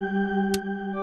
Música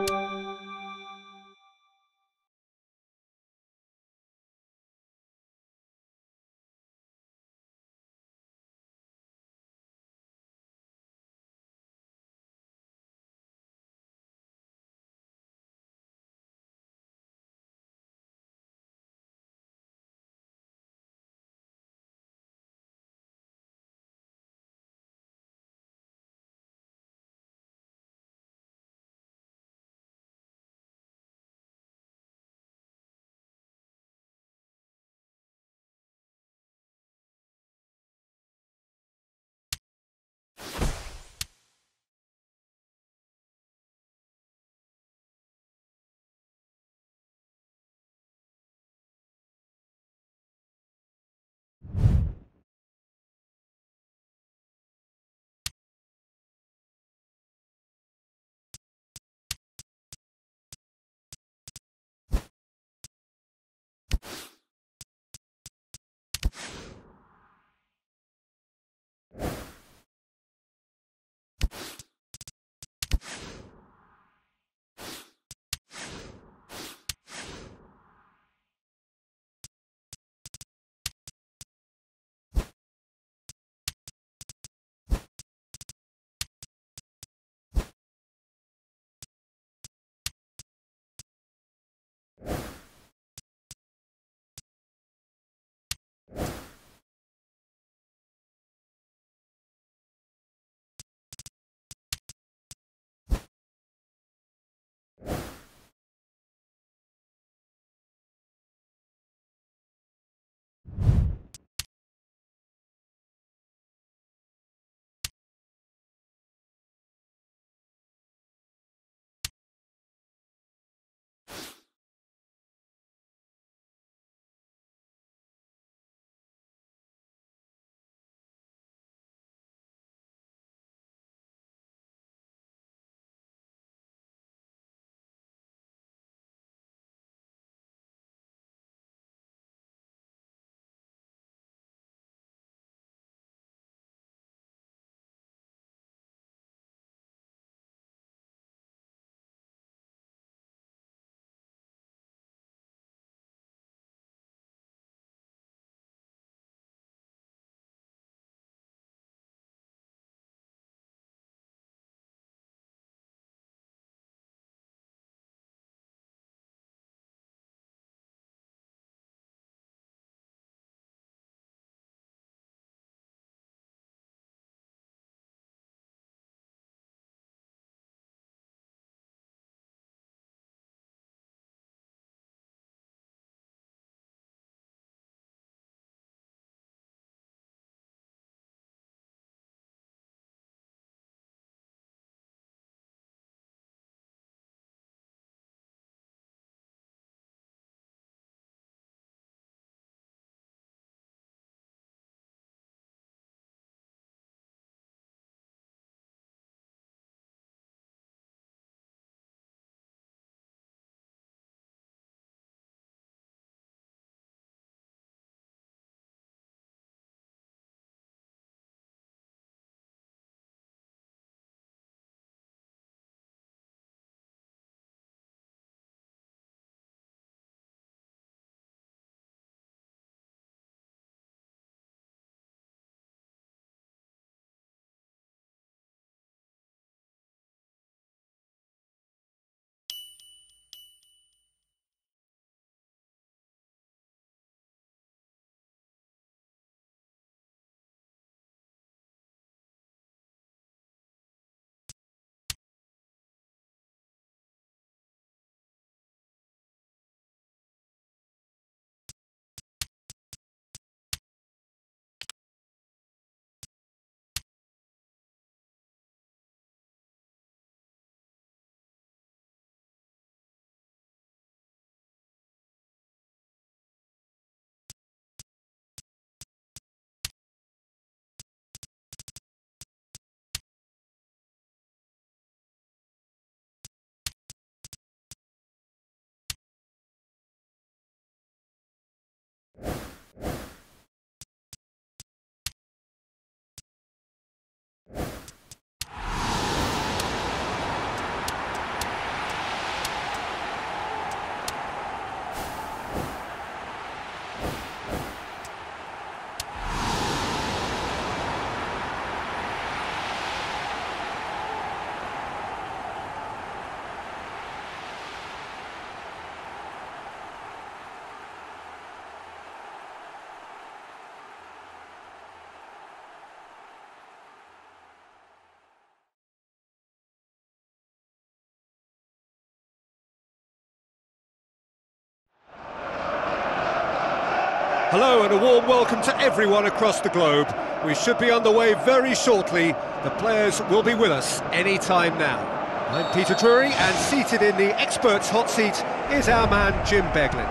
Hello and a warm welcome to everyone across the globe. We should be underway very shortly. The players will be with us any time now. I'm Peter Drury and seated in the experts hot seat is our man Jim Beglin.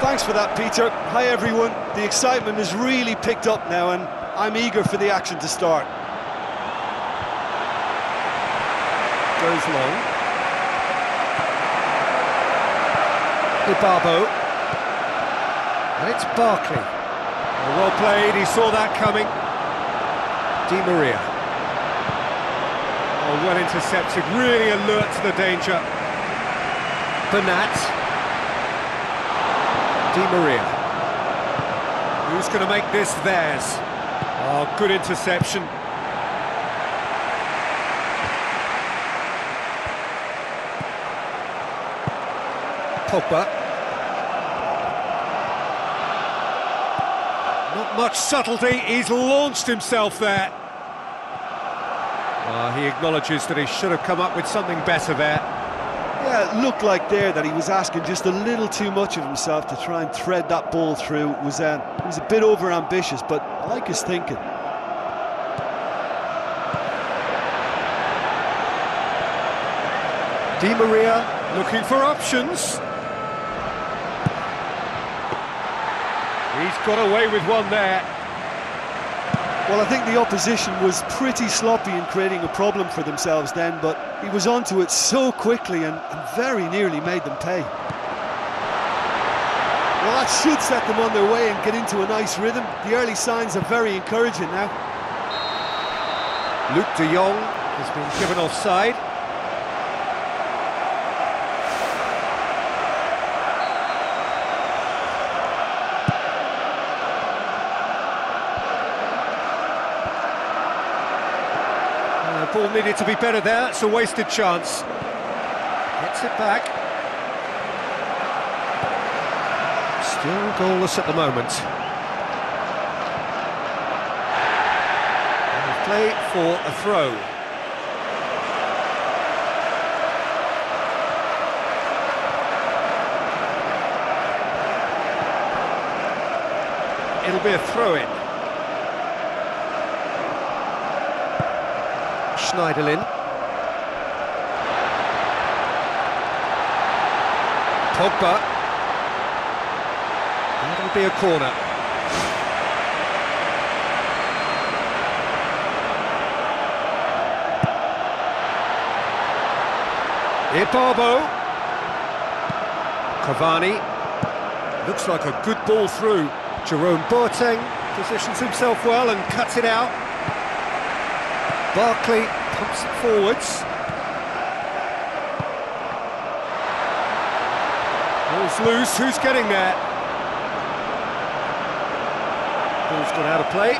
Thanks for that, Peter. Hi, everyone. The excitement has really picked up now, and I'm eager for the action to start. Goes long. Ibarbo. And it's Barkley. Oh, well played, he saw that coming. Di Maria. Oh, well intercepted, really alert to the danger. Bernat. Di Maria. Who's going to make this theirs? Oh, good interception. Pogba. Not much subtlety, he's launched himself there. Ah, he acknowledges that he should have come up with something better there. Yeah, it looked like there that he was asking just a little too much of himself to try and thread that ball through. It was, uh, it was a bit over-ambitious, but I like his thinking. Di Maria looking for options. He's got away with one there. Well, I think the opposition was pretty sloppy in creating a problem for themselves then, but he was onto it so quickly and, and very nearly made them pay. Well, that should set them on their way and get into a nice rhythm. The early signs are very encouraging now. Luuk de Jong has been given offside. Ball needed to be better there, it's a wasted chance. Gets it back. Still goalless at the moment. And Play for a throw. It'll be a throw-in. Schneiderlin. Pogba. That'll be a corner. Ibarbo. Cavani. Looks like a good ball through. Jerome Boateng positions himself well and cuts it out. Barkley pumps it forwards. Ball's loose, who's getting there? Ball's gone out of play.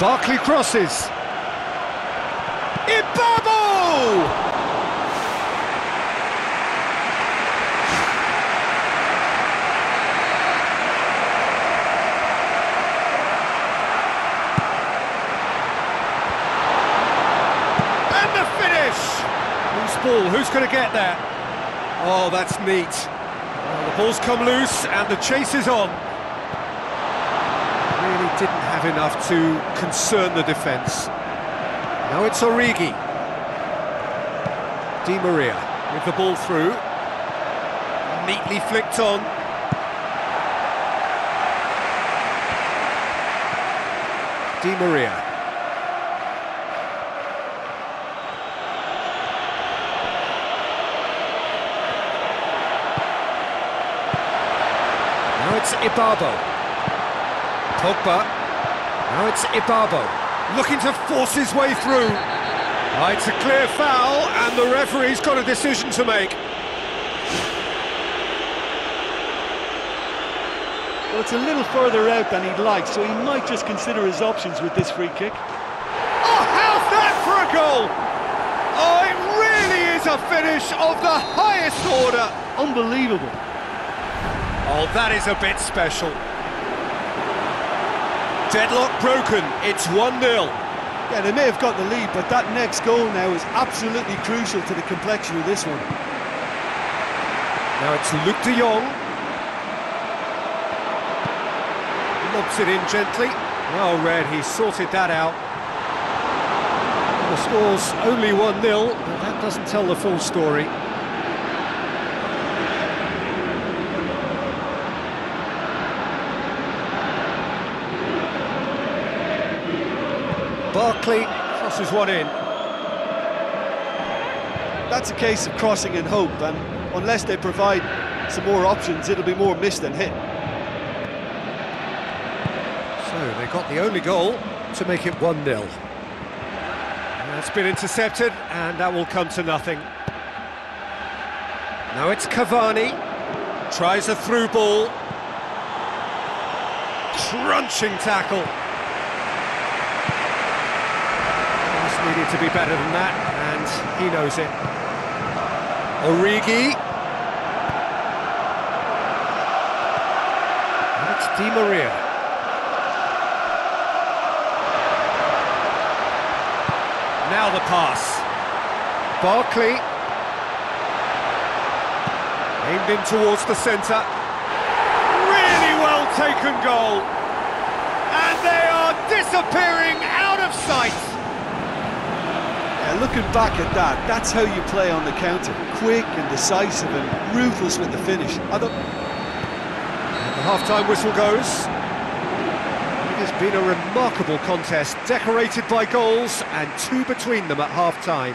Barkley crosses. Ibarbo! And the finish! Loose ball, who's going to get that? Oh, that's neat. The ball's come loose and the chase is on. Really didn't have enough to concern the defence. Now it's Origi. Di Maria with the ball through. Neatly flicked on. Di Maria. It's Ibarbo. Pogba. Now it's Ibarbo. Looking to force his way through. Ah, it's a clear foul, and the referee's got a decision to make. Well, it's a little further out than he'd like, so he might just consider his options with this free kick. Oh, how's that for a goal? Oh, it really is a finish of the highest order. Unbelievable. Oh, that is a bit special. Deadlock broken, it's 1-0. Yeah, they may have got the lead, but that next goal now is absolutely crucial to the complexion of this one. Now it's Luuk de Jong. Lobs it in gently. Well read, he sorted that out. The score's only 1-0, but that doesn't tell the full story. Barkley crosses one in. That's a case of crossing in hope, and unless they provide some more options, it'll be more miss than hit. So they got the only goal to make it 1-0. That's been intercepted, and that will come to nothing. Now it's Cavani, tries a through ball. Crunching tackle. Pass needed to be better than that, and he knows it. Origi. It's Di Maria. Now the pass. Barkley. Aimed in towards the centre. Really well taken goal. And they are disappearing out of sight. Looking back at that, that's how you play on the counter. Quick and decisive and ruthless with the finish. I don't... The half-time whistle goes. It has been a remarkable contest, decorated by goals and two between them at half-time.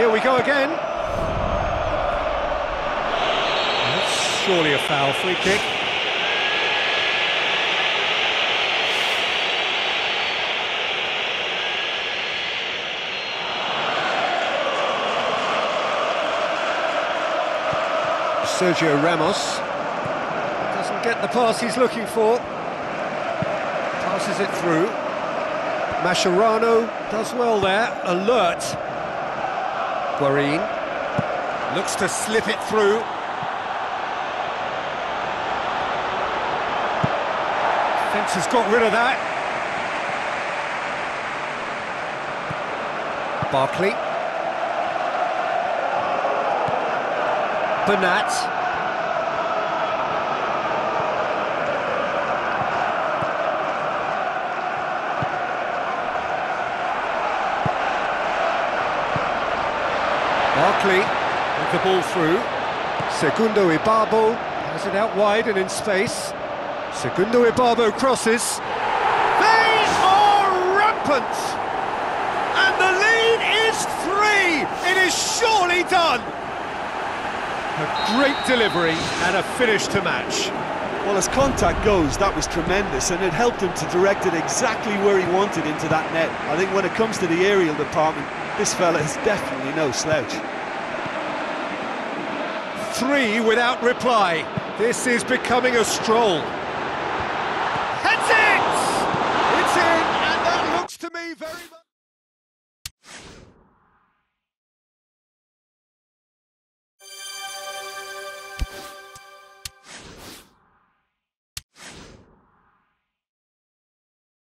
Here we go again. That's surely a foul free kick. Sergio Ramos doesn't get the pass he's looking for. Passes it through. Mascherano does well there, alert. Guarin looks to slip it through. Fence has got rid of that. Barkley. Bernat. Barkley with the ball through. Segundo Ibarbo has it out wide and in space. Segundo Ibarbo crosses. They are rampant! And the lead is three! It is surely done! A great delivery and a finish to match. Well, as contact goes, that was tremendous, and it helped him to direct it exactly where he wanted into that net. I think when it comes to the aerial department, this fella is definitely no slouch. Three without reply. This is becoming a stroll.